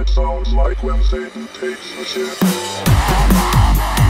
it sounds like when Satan takes a shit.